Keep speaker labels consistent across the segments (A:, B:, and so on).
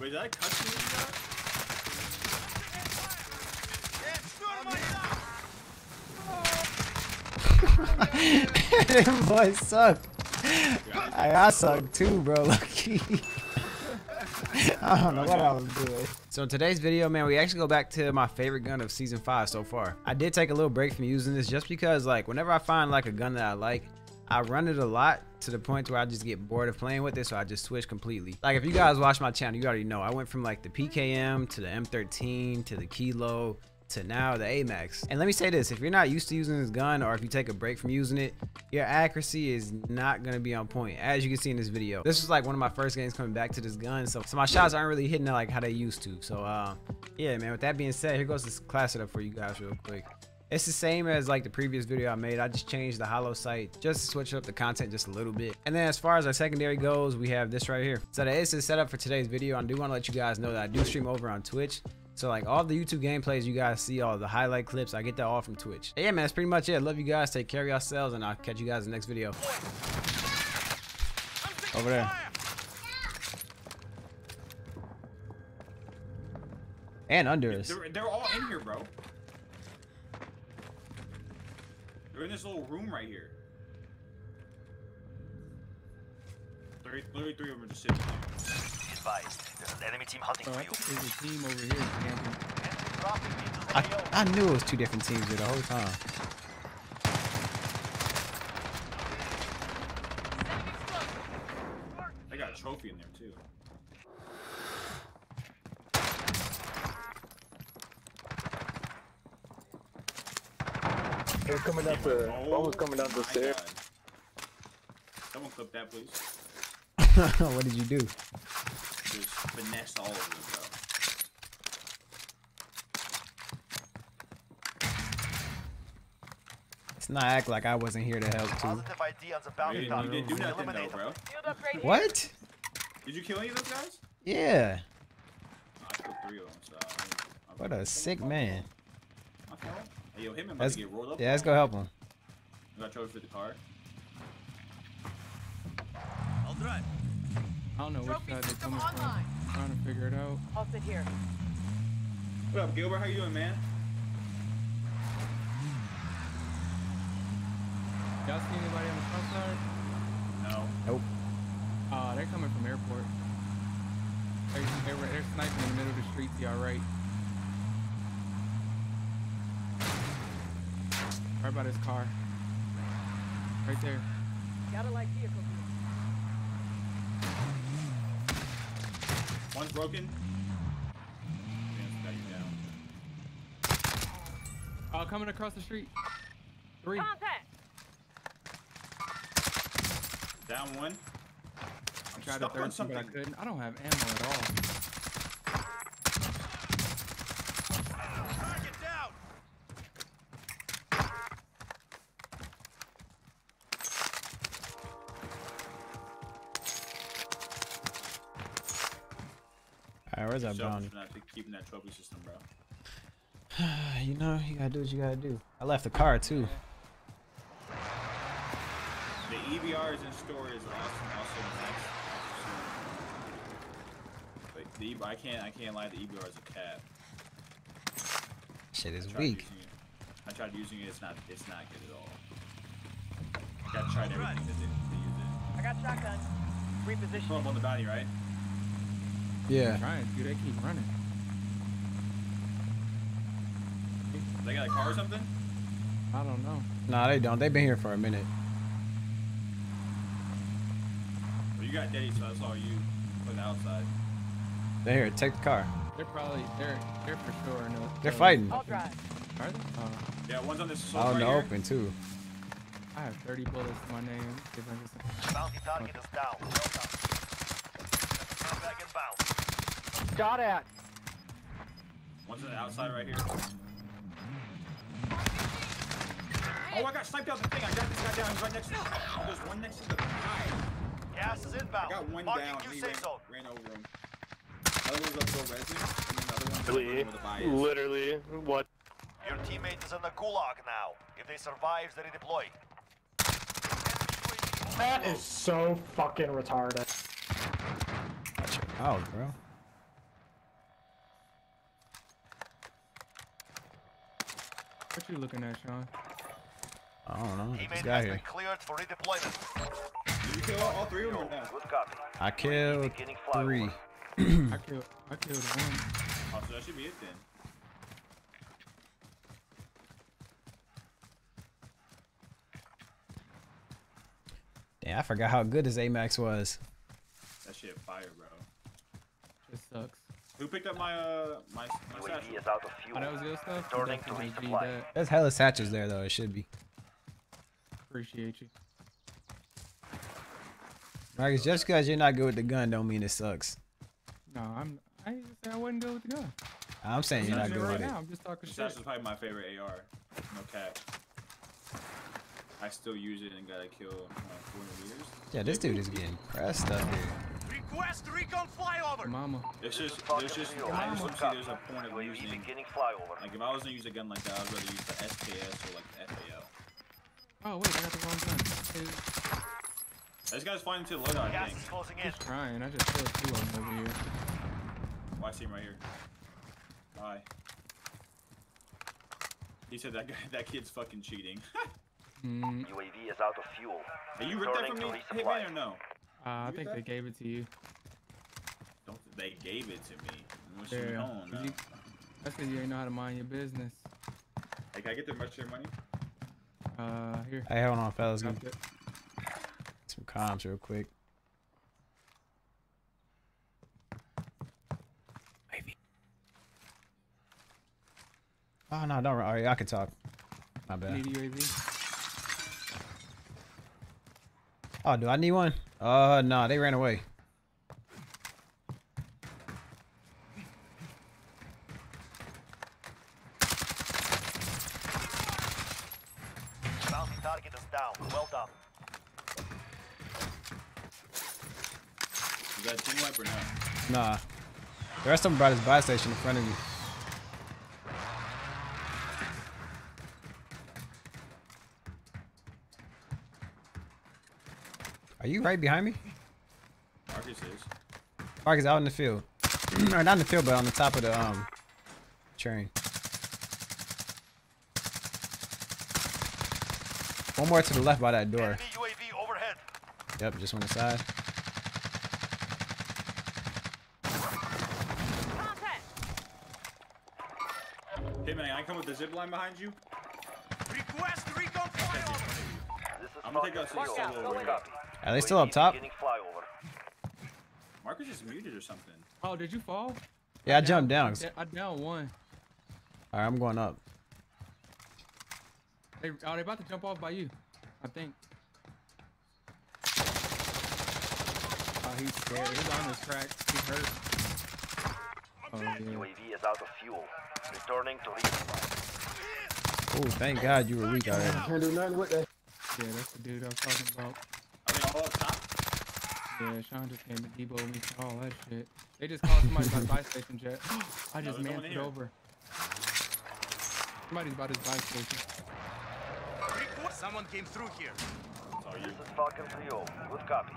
A: Wait, did I cut you in that?
B: Them suck. I, I suck too, bro. Lucky. I don't know what I was doing. So in today's video, man, we actually go back to my favorite gun of season five so far. I did take a little break from using this just because, like, whenever I find like a gun that I like, I run it a lot to the point where I just get bored of playing with it, so I just switch completely. Like if you guys watch my channel, you already know I went from like the PKM to the M13 to the Kilo to now the AMAX. And let me say this, if you're not used to using this gun or if you take a break from using it, your accuracy is not gonna be on point, as you can see in this video. This was like one of my first games coming back to this gun, so, so my shots aren't really hitting it like how they used to. So uh, yeah, man, with that being said, here goes this class setup for you guys real quick. It's the same as like the previous video I made. I just changed the holo sight just to switch up the content just a little bit. And then as far as our secondary goes, we have this right here. So that is the setup for today's video. I do want to let you guys know that I do stream over on Twitch. So like all the YouTube gameplays you guys see, all the highlight clips, I get that all from Twitch. yeah, man, that's pretty much it. Love you guys. Take care of yourselves, and I'll catch you guys in the next video. Over there. And under us.
A: They're, they're all in here, bro. They're in this little room right here. Three, literally three of them are just sitting there.
C: Be advised, there's an enemy team hunting
D: Oh,
C: for
D: I
C: you.
D: there's a team over here camping.
C: Enemy dropping into the
B: I, I knew it was two different teams here the whole time.
A: They got a trophy in there too.
E: They're coming down the.
A: Oh
E: One was coming down the stairs.
A: God. Someone clip that, please.
B: what did you do?
A: Just finesse all of them, bro.
B: Let's not act like I wasn't here to help too.
C: Positive ID on the
A: You didn't, you didn't do nothing though, bro.
C: them.
B: What?
A: Did you kill any of those guys?
B: Yeah.
A: No, I killed three of them, so. I- I-
B: What a sick man.
A: My fault. Hey, yo, him and about
B: Let's,
A: to get rolled up.
B: yeah, let's go help him.
A: I got trophy for the car.
C: I'll drive.
D: I don't know which
F: Trophy
D: side they're
F: system
D: coming from.
F: online.
D: trying to figure it out.
F: I'll sit here.
A: What up, Gilbert? How you doing, man?
D: Y'all see anybody on the front side?
A: No.
B: Nope.
D: Uh, they're coming from airport. They're, they're, they're sniping in the middle of the street to your right. Right by this car. Right there.
F: Gotta like vehicle view.
A: One's broken. Yeah, got you down.
D: Uh, coming across the street. Three.
F: Contact!
A: Down one. I'm
D: Tried to
A: stuck on
D: third one, but I couldn't. I don't have ammo at all.
B: Where's that
A: Selfish
B: bounty?
A: keeping that trophy system, bro.
B: you know, you gotta do what you gotta do. I left the car too.
A: The EBRs in store is awesome. Also, next. But the EBR, I can't, I can't lie. The EBR is a cap.
B: Shit is
A: I
B: weak.
A: I tried using it. It's not, it's not good at all. I got tried everything to, do- to use it.
F: I got shotgun.
A: Pull
F: Reposition.
A: up on the bounty, right?
B: Yeah.
D: Trying to. They keep running.
A: They got a car or something?
D: I don't know.
B: Nah, they don't. They've been here for a minute.
A: Well, you got Daddy, so that's all you from the outside.
B: They're here. Take the car.
D: They're probably they're they're for sure. In the,
B: They're fighting.
F: I'll drive.
D: Are they? Oh,
A: Yeah, one's on this assault oh,
B: Out in
A: right
B: the
A: here.
B: open too.
D: I have 30 bullets to my name. If I
C: Bounty target is down. Well done. Enemy back inbound.
F: Shot at.
A: One's on the outside right here. Oh, I got sniped out the thing. I got this guy down. He's right next to me. Oh, there's one next to the guy.
C: Gas is
A: I
C: inbound.
A: got one
C: Marking
A: down.
C: new
A: He
C: safe
A: ran,
C: zone.
A: ran over him. Other one's up to resin, and then the other one's
E: Literally,
A: with a bias.
E: literally, what?
C: Your teammate is in the gulag now. If they survive, they redeploy.
G: That is so fucking retarded.
B: Watch your mouth, bro.
D: You looking at, Sean?
B: I don't know. This
C: Teammate
B: guy here.
C: cleared for redeployment.
A: Did you kill all, all three of them or no?
C: Good copy.
B: I killed three.
D: I killed. I killed one.
A: Oh, so that should be it then.
B: Damn, I forgot how good his Amax was.
A: That shit fire, bro.
D: It sucks.
A: Who picked up my uh my my satchel?
C: UAV is out of fuel.
D: Oh, that was good stuff.
C: Returning to
D: need
C: resupply.
D: that.
B: There's hella satchels there though. It should be.
D: Appreciate you.
B: Marcus, just because you're not good with the gun, don't mean it sucks.
D: No, I'm. I didn't say I wasn't good with the gun.
B: I'm saying you're not good
D: right
B: with it.
D: now. I'm just talking
A: The
D: shit.
A: satchel's probably my favorite AR. No cap. I still use it and got a kill uh, 400 meters.
B: Yeah, this dude is getting pressed up here.
C: Request recon flyover.
D: Mama.
A: It's just, there's just. I just don't see there's a point of using.
C: flyover.
A: Like if I was gonna use a gun like that, I'd rather use the SKS or like the FAL.
D: Oh wait, I got the wrong gun. Hey,
A: This guy's flying to the loadout, I
C: Gas
A: think.
C: is closing in.
D: Just trying. I just killed two of them over here.
A: Oh, I see him right here. Bye. He said that guy, that kid's fucking cheating.
D: Mm,
C: UAV is out of fuel.
A: Hey, you ripped that from me,
C: to
A: Hitman, or no?
D: uh, I think
A: that?
D: they gave it to you.
A: Don't. They gave it to me. What's
D: Yeah,
A: going on?
D: 'cause you- That's because you ain't know how to mind your business.
A: Hey, can I get the rest of your money?
D: Uh, here.
B: Hey, hold on, fellas. Give
D: Got
B: me some comms real quick. Maybe. Oh no, don't. Alright, I can talk. My bad.
D: Need a UAV.
B: Oh, do I need one? Uh, no, they ran away.
C: Bounty target is down. Well done.
A: You got a team wipe or no?
B: Nah. The rest of them brought his buy station in front of you. Are you right behind me?
A: Marcus is.
B: Mark is out in the field. or not in the field, but on the top of the um train. One more to the left by that door.
C: UAV overhead.
B: Yep, just went aside.
F: Hey
A: man, I come with the zip line behind you.
C: Request recon flyover. This is
A: I'm gonna take out
C: Falcon
A: some
C: Zero.
A: solo
C: Good
A: over
C: copy.
B: Are they still up
C: UAV
B: top?
C: Beginning flyover.
A: Marcus is muted or something.
D: Oh, did you fall?
B: Yeah, I jumped down.
D: Yeah, I down one.
B: Alright, I'm going up.
D: They, oh, they about to jump off by you. I think. Oh, he's scared. He's on his tracks. He's hurt. Oh, yeah.
C: UAV is out of fuel. Returning to resupply.
B: Oh, thank God you were weak already.
E: Can't do nothing with that.
D: Yeah, that's the dude I was talking about.
A: Are they all up top?
D: Yeah, Sean just came to debo me for all that shit. They just called somebody by the buy station jet. I just
A: there's no one
D: it over. Somebody's by this buy station.
C: Someone came through here.
A: It's all you.
C: This is Falcon 3-0. Good copy.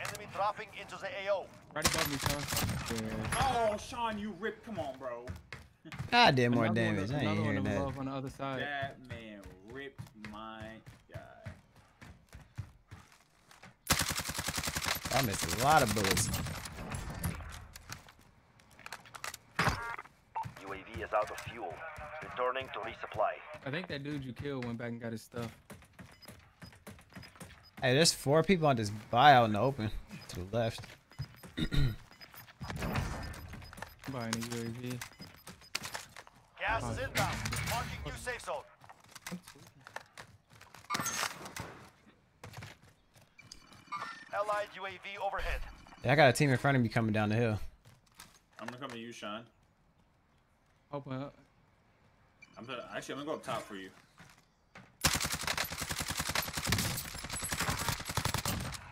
C: Enemy dropping into the AO.
D: Right above me, Sean. Yeah.
A: Oh, Sean, you ripped. Come on, bro.
B: I did more
D: Another one-
B: damage. I ain't
D: another one
B: hearing that.
D: on the other side.
A: That man ripped my guy.
B: I missed a lot of bullets.
C: UAV is out of fuel. Returning to resupply.
D: I think that dude you killed went back and got his stuff.
B: Hey, there's four people on this buyout in the open. To the left.
D: Somebody in the UAV.
C: Gas is inbound. Marking new safe zone. Allied UAV overhead.
B: Yeah, I got a team in front of me coming down the hill.
A: I'm gonna come to you, Sean.
D: Open up.
A: I'm gonna actually I'm gonna go up top for you.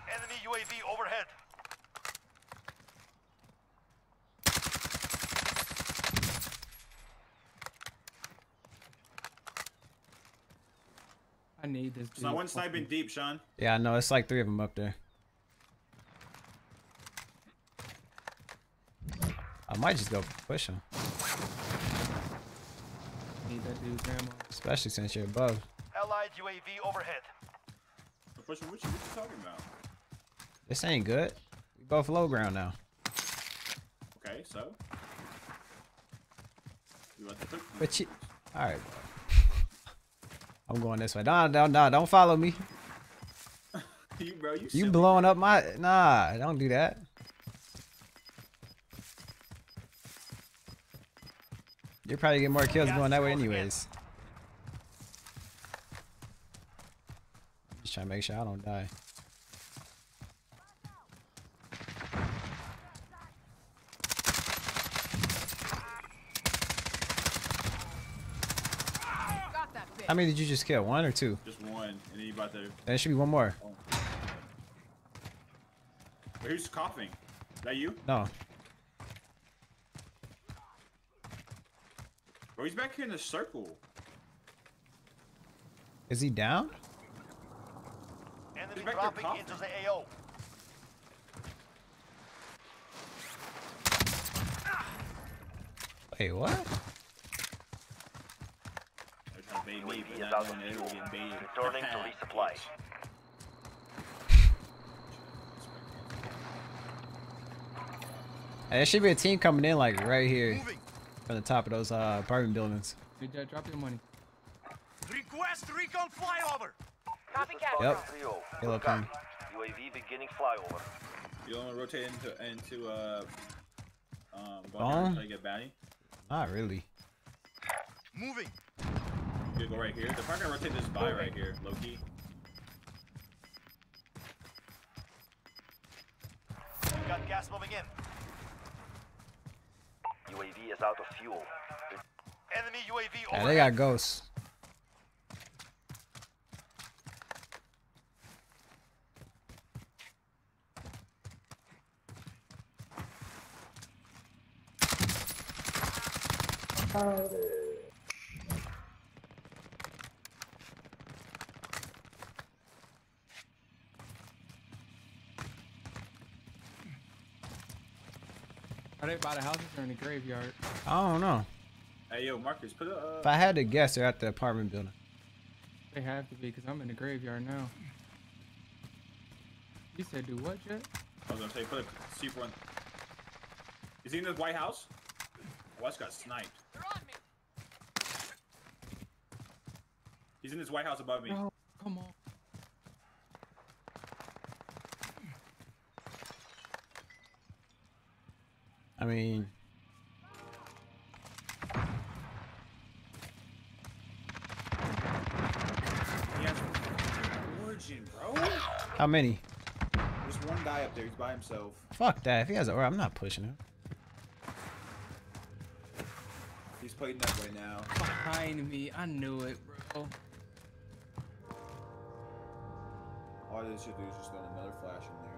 C: Enemy UAV overhead.
D: I need this dude.
A: So I went sniping deep, Sean.
B: Yeah, I know. It's like three of them up there. Might just go push them.
D: need that dude's ammo.
B: Especially since you're above.
C: Allied UAV overhead.
A: Professor, what you, what you talking about?
B: This ain't good. We both low ground now.
A: Okay, so. You want the?
B: But you, all right. I'm going this way. Nah, nah, nah. Don't follow me.
A: you, bro, you,
B: You blowing up my? Nah, don't do that. You'll probably getting more kills going that way, anyways. Just trying to make sure I don't die.
F: Got that bitch.
B: How many did you just kill? One or two?
A: Just one, and then you about to.
B: There should be one more. Oh.
A: Wait, who's coughing? Is that you?
B: No.
A: Bro, he's back here in the circle.
B: Is he down?
C: Enemy
A: back there
C: dropping
A: coughing.
C: into the AO.
B: Wait, what?
A: They're trying to bait me,
C: UAV
A: but
C: is
A: not
C: out of
A: knowing they
C: fuel.
A: were getting baited.
C: Returning to resupply.
B: There should be a team coming in like right here
C: Moving.
B: From the top of those uh, apartment buildings.
D: Dude, Jet, drop your money.
C: Request recon flyover.
F: Copycat.
B: Yep.
C: Trio.
B: Yellow
C: Copy.
B: ping.
C: UAV beginning flyover.
A: You want to rotate into into uh um
B: Bomb?
A: bomb try to get bounty.
B: Not really.
C: Moving.
A: You go right here. They're rotate this by right here, Loki.
C: We got gas moving in. UAV is out of fuel. Enemy UAV
B: Yeah, they got ghosts.
D: Are they by the houses or in the graveyard?
B: I don't know.
A: Hey yo, Marcus, put a uh,
B: If I had to guess, they're at the apartment building.
D: They have to be, because I'm in the graveyard now. You said do what, Jet?
A: I was gonna say put a C one. Is he in the White House? Oh, I just got sniped.
F: They're on me.
A: He's in this White House above me.
D: No, come on.
B: I mean,
A: He has origin, bro.
B: how many?
A: There's one guy up there. He's by himself.
B: Fuck that. If he has a, or I'm not pushing him.
A: He's playing that way now.
D: Behind me. I knew it, bro.
A: All they should do is just throw another flash in there.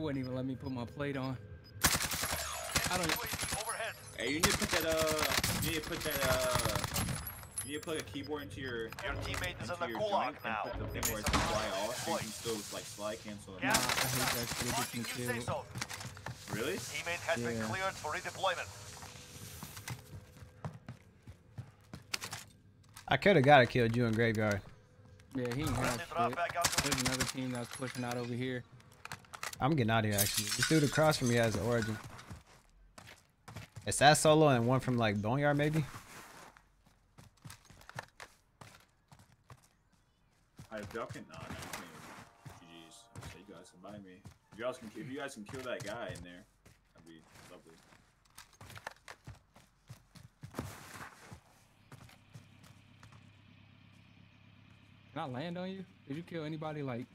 D: Wouldn't even let me put my plate on. I don't.
C: UAV overhead.
A: Hey, you need to put that uh, you need to put that uh, you need to plug a keyboard into your
C: Your teammate is
A: into
C: in the
A: your
C: gulag
A: joint and
C: now.
A: put the
C: Give
A: thing where it's fly off, so you can still like slide cancel.
C: Yeah.
D: Nah, I hate that shit. It gets me
C: Marking new safe
D: killed.
C: zone.
A: Really?
C: Teammate has been
D: Yeah.
C: cleared for redeployment.
B: I could have got to killed you in graveyard.
D: Yeah, he ain't
C: Friendly
D: have shit.
C: back out to
D: There's another team that's pushing out over here.
B: I'm getting out of here actually. This dude across from me has an origin. It's that solo and one from like Boneyard maybe.
A: I have y'all can, nah, nah, you can't. GG's. I'll you guys can buy me. If you guys can, if you guys can kill that guy in there, that'd be lovely.
D: Can I land on you? Did you kill anybody like?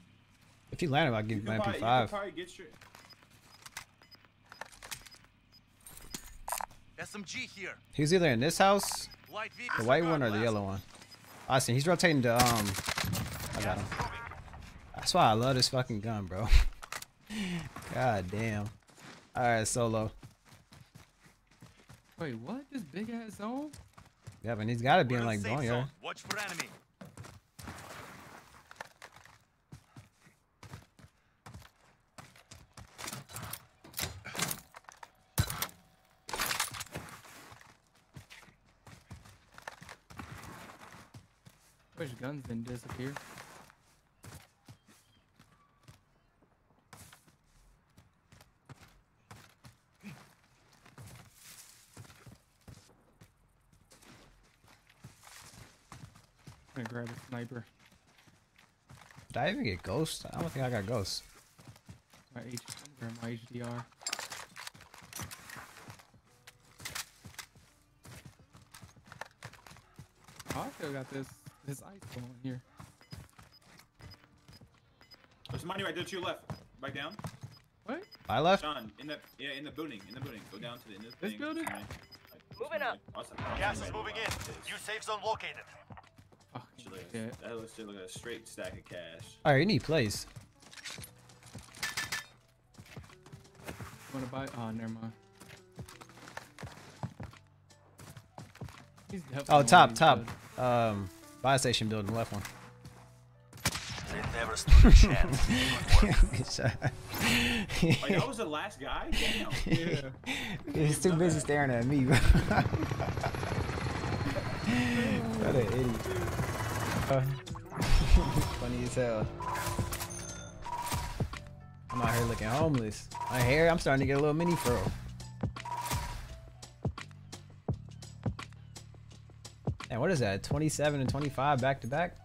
B: If you land him, I'll give
A: You
B: you my
A: probably,
B: MP5.
A: probably get your.
C: SMG here.
B: He's either in this house,
C: Light
B: the
C: vehicle.
B: white one, or the yellow one. I see. He's rotating to um. I got him. That's why I love this fucking gun, bro. God damn. All right, solo.
D: Wait, what? This big ass zone?
B: Yeah, but he's got to be
C: We're
B: in like
C: safe
B: Boneyard.
C: Watch for enemy.
D: Guns didn't disappear. I'm gonna grab a sniper.
B: Did I even get ghost? I don't think I got ghost.
D: My H, my HDR. Oh, I still got this this ice going here.
A: There's money right there to your left. Back down.
D: What?
B: I left.
A: Sean, in the yeah, in the building, in the building. Go down to the end of the
D: This
A: thing.
D: building?
A: There's money. Like,
F: Moving up.
A: money. Awesome. Awesome.
C: Gas is moving in.
A: It's-
C: New safe zone located.
D: Fucking
A: Shit like
D: shit.
A: a, that looks just like a straight stack of cash.
B: All right, you need plays.
D: Wanna buy? Oh, never mind. He's definitely
B: Oh,
D: one of
B: top, top.
D: good.
B: Um, fire station building, left one.
C: They never stood a chance.
A: Like that was the last guy. Damn.
D: Yeah.
B: He's too busy staring at me, bro. what an idiot. Uh, funny as hell. I'm out here looking homeless. My hair, I'm starting to get a little mini fro. What is that? 27 and 25 back to back?